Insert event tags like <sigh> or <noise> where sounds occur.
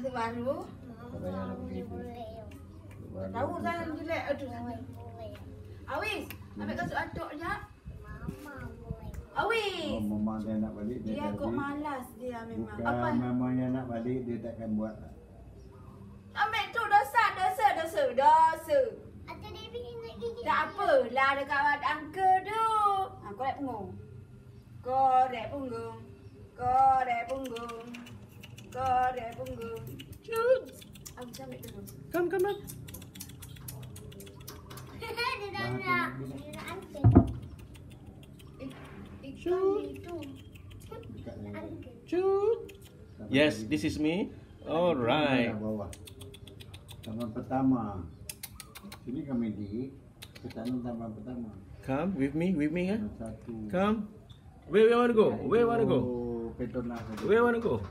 Kasut baru. Nak pergi. Tak tahu saya jelek. Aduh. Awis, ambil kasut atuk jap. Awis. Oh, mama dia nak balik dia Dia kok malas dia memang. Bukan Apa? mamanya nak balik dia takkan buat. Ambil tu dosa, dosa, dosa, dosa. Tak apa lah dekat uncle tu. Ha, korek punggung. Korek punggung. Korek punggung. Korek punggung. Cut. Aku ambil dulu. Come, come. <laughs> Dekat ni. Shoot. Taman Yes, this is me. Alright. Taman pertama. Sini kami di sana taman pertama. Come with me, with me, eh? Satu. Come. Where, where want to go? Where want to go? Where want to go?